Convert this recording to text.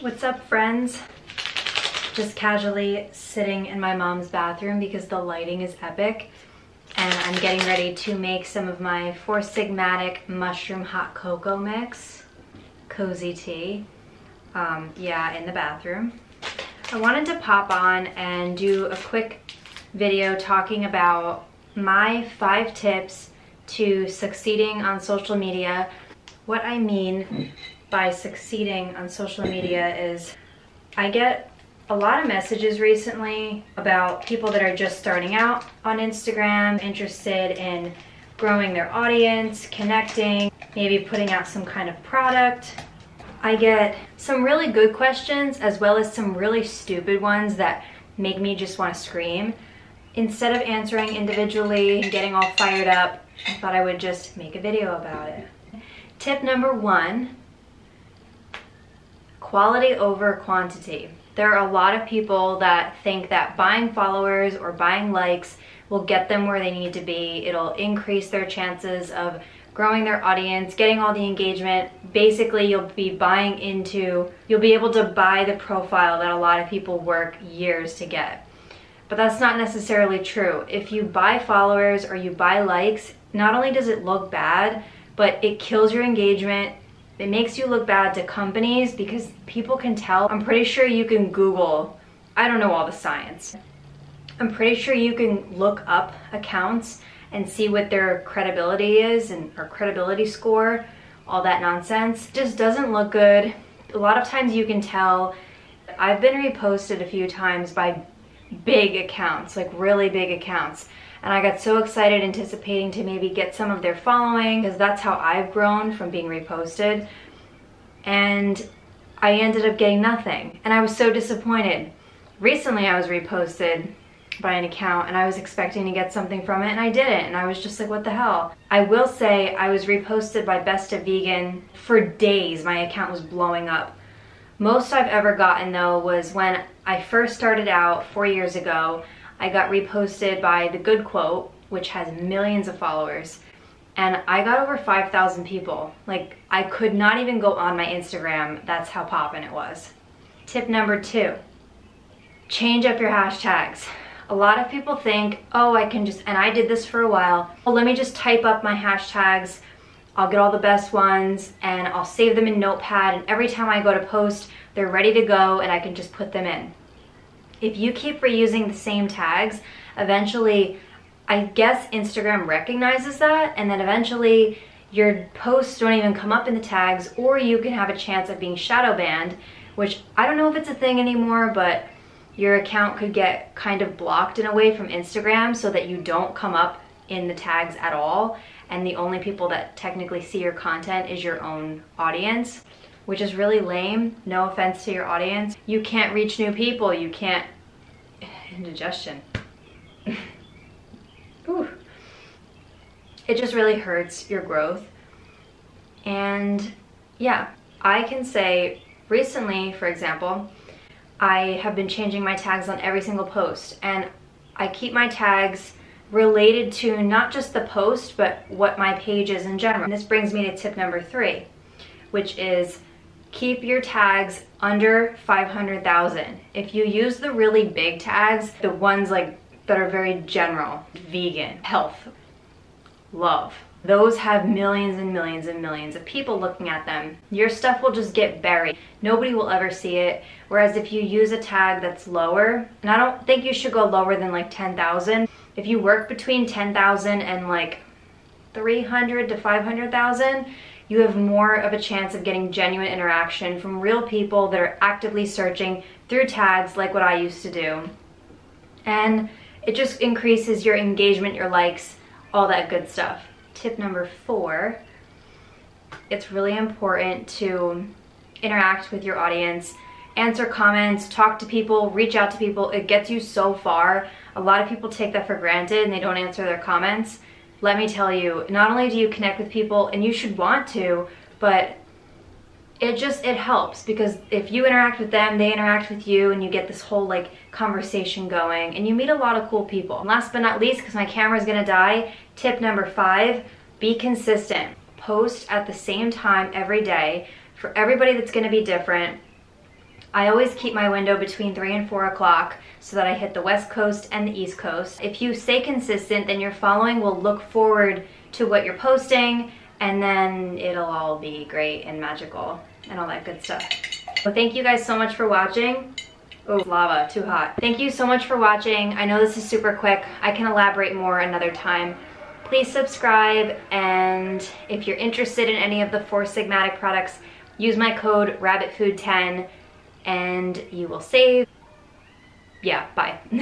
What's up friends? Just casually sitting in my mom's bathroom because the lighting is epic and I'm getting ready to make some of my Four Sigmatic mushroom hot cocoa mix, cozy tea, um, yeah, in the bathroom. I wanted to pop on and do a quick video talking about my five tips to succeeding on social media. What I mean by succeeding on social media is I get a lot of messages recently about people that are just starting out on Instagram, interested in growing their audience, connecting, maybe putting out some kind of product. I get some really good questions as well as some really stupid ones that make me just want to scream. Instead of answering individually and getting all fired up, I thought I would just make a video about it. Tip number one, quality over quantity. There are a lot of people that think that buying followers or buying likes will get them where they need to be. It'll increase their chances of growing their audience, getting all the engagement. Basically, you'll be buying into, you'll be able to buy the profile that a lot of people work years to get. But that's not necessarily true. If you buy followers or you buy likes, not only does it look bad, but it kills your engagement. It makes you look bad to companies because people can tell. I'm pretty sure you can Google, I don't know all the science. I'm pretty sure you can look up accounts and see what their credibility is and or credibility score, all that nonsense. Just doesn't look good. A lot of times you can tell. I've been reposted a few times by big accounts, like really big accounts. And I got so excited anticipating to maybe get some of their following because that's how I've grown from being reposted. And I ended up getting nothing. And I was so disappointed. Recently I was reposted by an account and I was expecting to get something from it and I didn't and I was just like what the hell. I will say I was reposted by Best of Vegan for days. My account was blowing up. Most I've ever gotten though was when I first started out four years ago, I got reposted by The Good Quote, which has millions of followers, and I got over 5,000 people. Like, I could not even go on my Instagram. That's how poppin' it was. Tip number two, change up your hashtags. A lot of people think, oh, I can just, and I did this for a while, well, let me just type up my hashtags I'll get all the best ones and I'll save them in Notepad and every time I go to post, they're ready to go and I can just put them in. If you keep reusing the same tags, eventually, I guess Instagram recognizes that and then eventually your posts don't even come up in the tags or you can have a chance of being shadow banned, which I don't know if it's a thing anymore, but your account could get kind of blocked in a way from Instagram so that you don't come up in the tags at all and the only people that technically see your content is your own audience, which is really lame. No offense to your audience. You can't reach new people. You can't, indigestion. Ooh. It just really hurts your growth. And yeah, I can say recently, for example, I have been changing my tags on every single post and I keep my tags related to not just the post, but what my page is in general. And this brings me to tip number three, which is keep your tags under 500,000. If you use the really big tags, the ones like that are very general, vegan, health, love, those have millions and millions and millions of people looking at them. Your stuff will just get buried. Nobody will ever see it. Whereas if you use a tag that's lower, and I don't think you should go lower than like 10,000, if you work between 10,000 and like 300 to 500,000, you have more of a chance of getting genuine interaction from real people that are actively searching through tags like what I used to do. And it just increases your engagement, your likes, all that good stuff. Tip number four, it's really important to interact with your audience, answer comments, talk to people, reach out to people. It gets you so far. A lot of people take that for granted and they don't answer their comments. Let me tell you, not only do you connect with people, and you should want to, but it just, it helps because if you interact with them, they interact with you and you get this whole like conversation going and you meet a lot of cool people. And last but not least, because my camera's gonna die, tip number five, be consistent. Post at the same time every day. For everybody that's gonna be different, I always keep my window between 3 and 4 o'clock so that I hit the West Coast and the East Coast. If you stay consistent, then your following will look forward to what you're posting and then it'll all be great and magical and all that good stuff. So thank you guys so much for watching. Oh, lava, too hot. Thank you so much for watching. I know this is super quick. I can elaborate more another time. Please subscribe, and if you're interested in any of the Four Sigmatic products, use my code RABBITFOOD10 and you will save. Yeah, bye.